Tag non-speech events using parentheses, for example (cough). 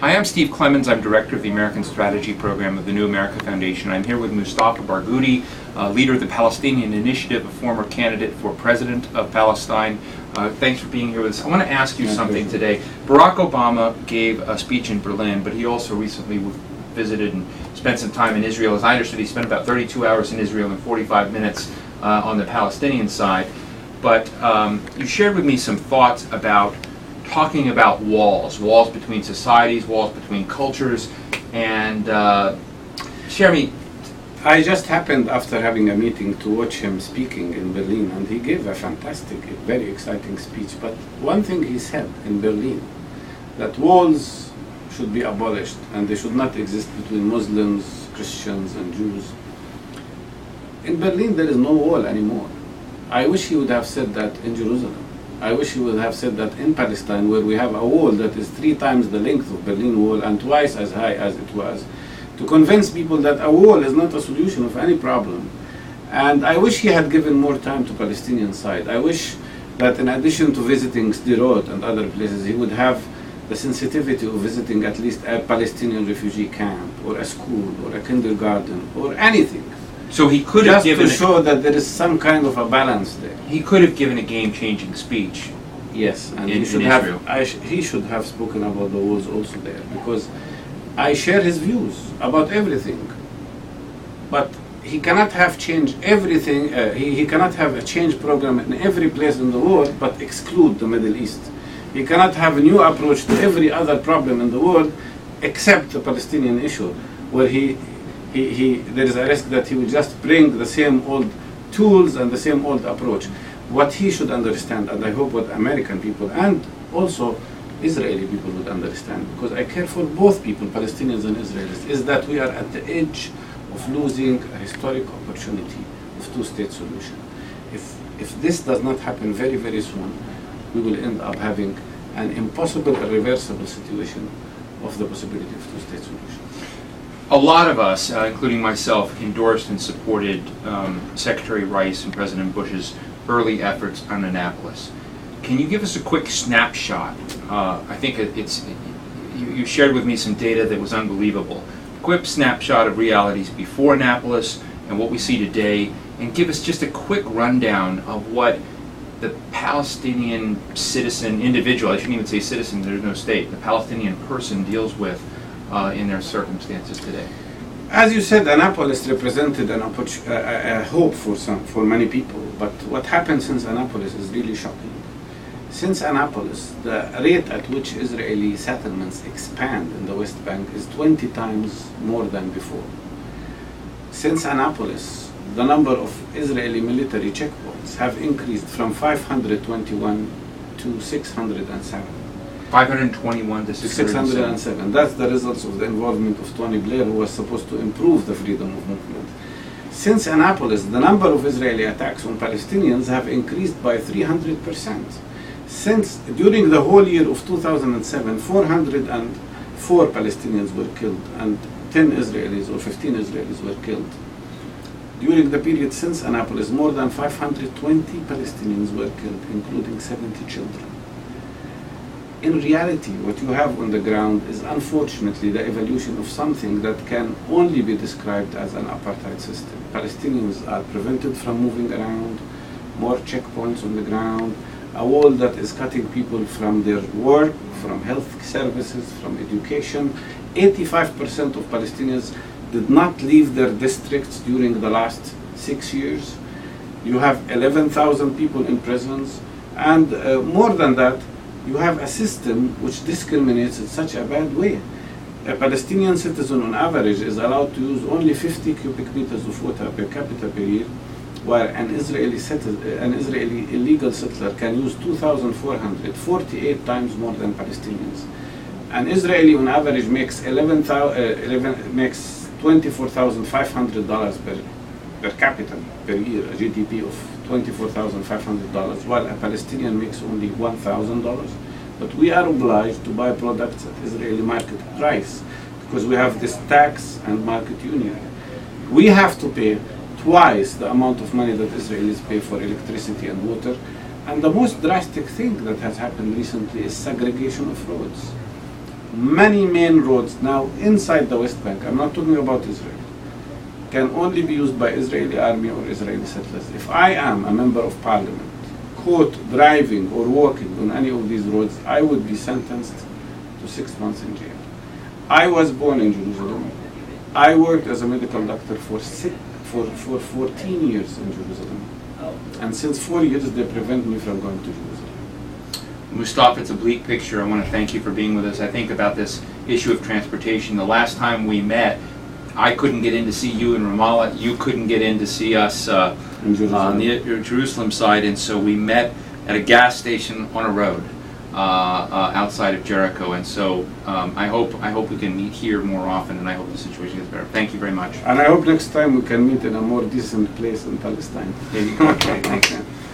Hi, I'm Steve Clemons. I'm director of the American Strategy Program of the New America Foundation. I'm here with Mustafa Barghouti, uh, leader of the Palestinian Initiative, a former candidate for president of Palestine. Uh, thanks for being here with us. I want to ask you something today. Barack Obama gave a speech in Berlin, but he also recently visited and spent some time in Israel. As I understood, he spent about 32 hours in Israel and 45 minutes uh, on the Palestinian side. But um, you shared with me some thoughts about talking about walls, walls between societies, walls between cultures, and uh, Sherry. I just happened after having a meeting to watch him speaking in Berlin, and he gave a fantastic, very exciting speech. But one thing he said in Berlin that walls should be abolished and they should not exist between Muslims, Christians, and Jews. In Berlin, there is no wall anymore. I wish he would have said that in Jerusalem. I wish he would have said that in Palestine, where we have a wall that is three times the length of Berlin Wall and twice as high as it was, to convince people that a wall is not a solution of any problem. And I wish he had given more time to Palestinian side. I wish that in addition to visiting Sderot and other places, he would have the sensitivity of visiting at least a Palestinian refugee camp or a school or a kindergarten or anything so he could have Just given to show that there is some kind of a balance there. he could have given a game-changing speech. Yes, and In- he should in have. I sh- he should have spoken about the wars also there because I share his views about everything. But he cannot have changed everything. Uh, he, he cannot have a change program in every place in the world, but exclude the Middle East. He cannot have a new approach to every other problem in the world, except the Palestinian issue, where he he, he, there is a risk that he will just bring the same old tools and the same old approach. What he should understand, and I hope what American people and also Israeli people would understand, because I care for both people, Palestinians and Israelis, is that we are at the edge of losing a historic opportunity of two-state solution. If, if this does not happen very, very soon, we will end up having an impossible, irreversible situation of the possibility of two-state solution a lot of us, uh, including myself, endorsed and supported um, Secretary Rice and President Bush's early efforts on Annapolis. Can you give us a quick snapshot? Uh, I think it's you, you, shared with me some data that was unbelievable. Quick snapshot of realities before Annapolis and what we see today, and give us just a quick rundown of what the Palestinian citizen, individual, I shouldn't even say citizen, there's no state, the Palestinian person deals with uh, in their circumstances today? As you said, Annapolis represented an a, a hope for some, for many people. But what happened since Annapolis is really shocking. Since Annapolis, the rate at which Israeli settlements expand in the West Bank is 20 times more than before. Since Annapolis, the number of Israeli military checkpoints have increased from 521 to 607. 521 to 607. 607. That's the results of the involvement of Tony Blair, who was supposed to improve the freedom of movement. Since Annapolis, the number of Israeli attacks on Palestinians have increased by 300%. Since during the whole year of 2007, 404 Palestinians were killed and 10 Israelis or 15 Israelis were killed. During the period since Annapolis, more than 520 Palestinians were killed, including 70 children in reality, what you have on the ground is unfortunately the evolution of something that can only be described as an apartheid system. Palestinians are prevented from moving around, more checkpoints on the ground, a wall that is cutting people from their work, from health services, from education. 85% of Palestinians did not leave their districts during the last six years. You have 11,000 people in prisons, and uh, more than that, you have a system which discriminates in such a bad way. A Palestinian citizen on average is allowed to use only 50 cubic meters of water per capita per year, while an Israeli, an Israeli illegal settler can use 2,400, 48 times more than Palestinians. An Israeli on average makes 11, uh, 11 makes $24,500 per, per capita per year, a GDP of $24,500, while a Palestinian makes only $1,000. But we are obliged to buy products at Israeli market price because we have this tax and market union. We have to pay twice the amount of money that Israelis pay for electricity and water. And the most drastic thing that has happened recently is segregation of roads. many main roads now inside the West Bank, I'm not talking about Israel, can only be used by Israeli army or Israeli settlers. If I am a member of parliament, caught driving or walking on any of these roads, I would be sentenced to six months in jail. I was born in Jerusalem. I worked as a medical doctor for six, for, for 14 years in Jerusalem. And since four years, they prevent me from going to Jerusalem. Mustafa, it's a bleak picture. I want to thank you for being with us. I think about this issue of transportation. The last time we met, I couldn't get in to see you in Ramallah. You couldn't get in to see us uh, on the uh, Jerusalem side, and so we met at a gas station on a road uh, uh, outside of Jericho. And so um, I hope I hope we can meet here more often, and I hope the situation gets better. Thank you very much. And I hope next time we can meet in a more decent place in Palestine. Okay, thanks. (laughs)